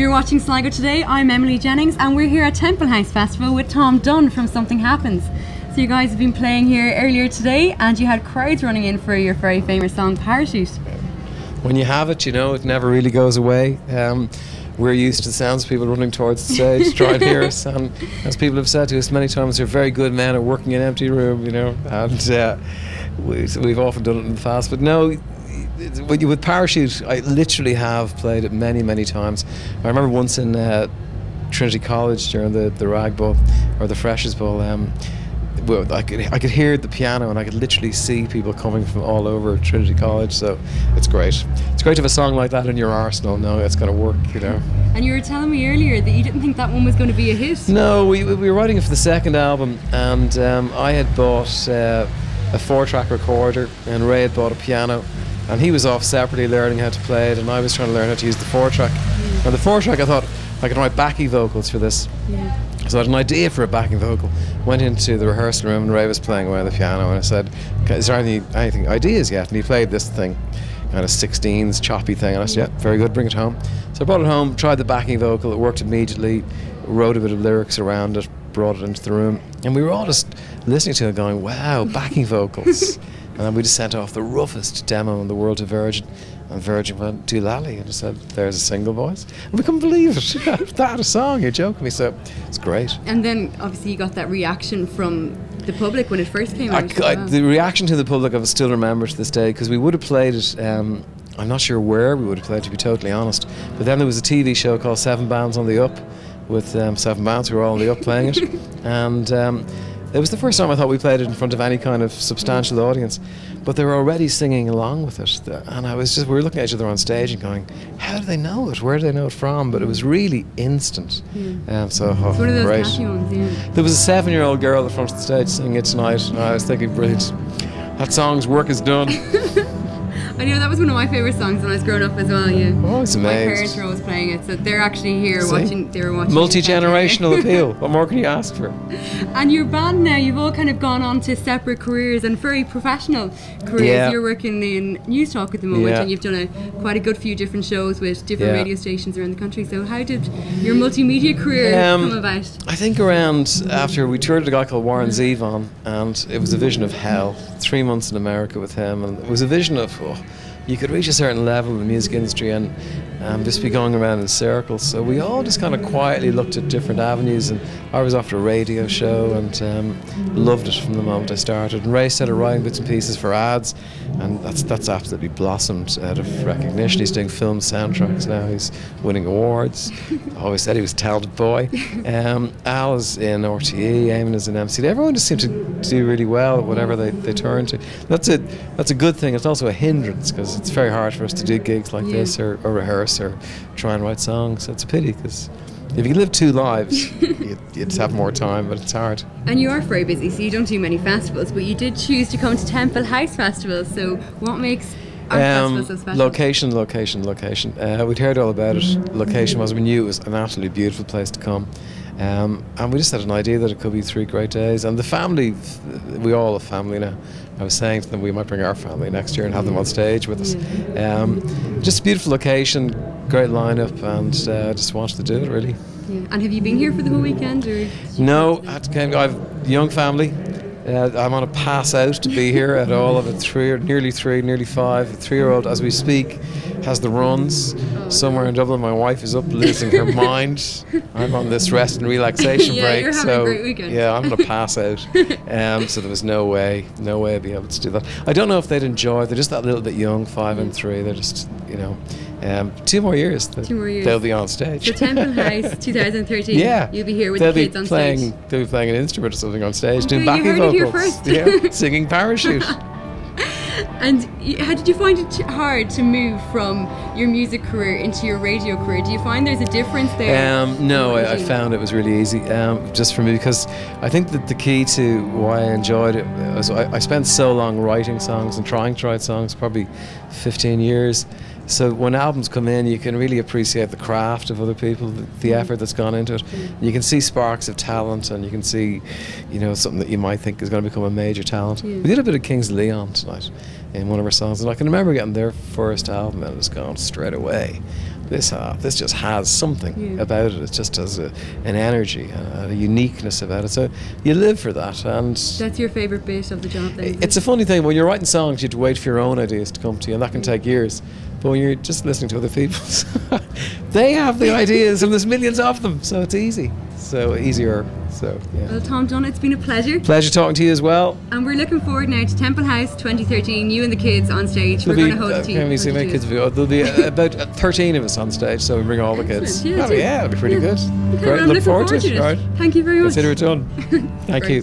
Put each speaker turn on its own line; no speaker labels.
You're watching Sligo today. I'm Emily Jennings, and we're here at Templehouse Festival with Tom Dunne from Something Happens. So you guys have been playing here earlier today, and you had crowds running in for your very famous song "Parachute."
When you have it, you know it never really goes away. Um, we're used to the sounds of people running towards the stage to try and hear us, and as people have said to us many times, they're very good men at working in an empty room, you know, and uh, we, we've often done it in the past. But no, when you with parachute, I literally have played it many, many times. I remember once in uh, Trinity College during the the Rag Bowl or the Freshers Bowl. Um, well, I could I could hear the piano and I could literally see people coming from all over Trinity College. So it's great. It's great to have a song like that in your arsenal. No, it's going to work, you know.
And you were telling me earlier that you didn't think that one was going to be a hit.
No, we, we were writing it for the second album, and um, I had bought uh, a four-track recorder, and Ray had bought a piano and he was off separately learning how to play it, and I was trying to learn how to use the four track. Mm. Now the four track, I thought I could write backing vocals for this. Yeah. So I had an idea for a backing vocal. Went into the rehearsal room, and Ray was playing away on the piano, and I said, "Is there any anything ideas yet?" And he played this thing, kind of 16s choppy thing, and I said, "Yeah, very good. Bring it home." So I brought it home, tried the backing vocal. It worked immediately. Wrote a bit of lyrics around it, brought it into the room, and we were all just listening to it, going, "Wow, backing vocals." And then we just sent off the roughest demo in the world to Virgin. And Virgin went, Doolally, and said, There's a single voice. And we couldn't believe it. that a song, you're joking me. So it's great.
And then obviously you got that reaction from the public when it first came out.
I, I, the reaction to the public I still remember to this day because we would have played it. Um, I'm not sure where we would have played, it, to be totally honest. But then there was a TV show called Seven Bands on the Up with um, seven bands who were all on the up playing it. and um, it was the first time I thought we played it in front of any kind of substantial audience, but they were already singing along with it. And I was just, we were looking at each other on stage and going, how do they know it? Where do they know it from? But it was really instant.
Yeah.
Um, so, oh,
it's one of those
great.
ones, yeah.
There was a seven year old girl at the front of the stage singing it tonight, and I was thinking, brilliant. That song's work is done.
I know that was one of my favorite songs when I was growing up as well. Yeah.
Oh, it's amazing.
My parents were always playing it, so they're actually here
See?
watching. They were watching.
Multi generational appeal. What more can you ask for?
And your band now, you've all kind of gone on to separate careers and very professional careers.
Yeah.
You're working in Newstalk at the moment,
Yeah.
and you've done a quite a good few different shows with different
Yeah.
radio stations around the country. So how did your multimedia career
Um,
come about?
I think around after we toured with a guy called Warren Zevon, and it was a vision of hell. Three months in America with him, and it was a vision of oh, you could reach a certain level in the music industry and um, just be going around in circles. So we all just kind of quietly looked at different avenues, and I was after a radio show and um, loved it from the moment I started. And Ray started writing bits and pieces for ads, and that's that's absolutely blossomed out of recognition. He's doing film soundtracks now. He's winning awards. I always said he was a talented boy. Um, Al is in RTE, Eamon is in MCD. Everyone just seems to do really well at whatever they, they turn to. That's a that's a good thing. It's also a hindrance because it's very hard for us to do gigs like
Yeah.
this or, or rehearse or try and write songs. It's a pity because if you live two lives, you'd, you'd have more time, but it's hard.
And you are very busy, so you don't do many festivals, but you did choose to come to Templehouse Festival. So what makes our festival so special?
Um, location, location, location. Uh, we'd heard all about it. Location was we knew it was an absolutely beautiful place to come, um, and we just had an idea that it could be three great days. And the family, we all have family now. I was saying to them we might bring our family next year and have them on stage with us. Um, just a beautiful location, great lineup, and uh, just wanted to do it really.
Yeah. And have you been here for the whole weekend, or?
No, I had to come. I have a young family. Uh, I'm on a pass out to be here at all of it. Three, nearly three, nearly five. A three-year-old, as we speak, has the runs somewhere in Dublin. My wife is up losing her mind. I'm on this rest and relaxation
Yeah,
break.
you're having a
so yeah, I'm gonna pass out. Um, so there was no way, no way I'd be able to do that. I don't know if they'd enjoy. They're just that little bit young, five and three. They're just, you know, um, two more years.
Two more years.
They'll be on stage.
So Temple House 2013.
Yeah,
You'll be here with
they'll
the kids
be
on
playing,
stage.
They'll be playing an instrument or something on stage, doing
you
backing
heard it here
vocals.
first.
yeah, singing parachute.
And how did you find it hard to move from your music career into your radio career? Do you find there's a difference there?
Um, no, I, I found it was really easy, um, just for me because I think that the key to why I enjoyed it was I, I spent so long writing songs and trying to write songs, probably 15 years. So when albums come in, you can really appreciate the craft of other people, the, the effort that's gone into it. You can see sparks of talent, and you can see, you know, something that you might think is going to become a major talent.
Yeah.
We did a bit of Kings Leon tonight in one of our songs, and I can remember getting their first album and it was gone straight away. this uh, this just has something
Yeah.
about it. It just has a, an energy, and a uniqueness about it. So you live for that, and
That's your favourite bit of the job then?
it's a funny thing when you're writing songs, you have to wait for your own ideas to come to you, and that can
Mm.
take years. But when you're just listening to other people's, they have the ideas, and there's millions of them, so it's easy. So easier. So yeah.
Well, Tom Dunne, it's been a pleasure.
Pleasure talking to you as well.
And we're looking forward now to Templehouse 2013. You and the kids on stage. We're going to hold
uh,
the team.
can we see
my
kids? There'll be uh, about uh, 13 of us on stage, so we bring all the kids.
Yeah,
Oh, yeah, it'll be pretty
Yeah.
good.
Okay,
Great.
well, I'm
Look
looking
forward to it.
it.
right.
Thank you very much.
Consider it done. Thank you.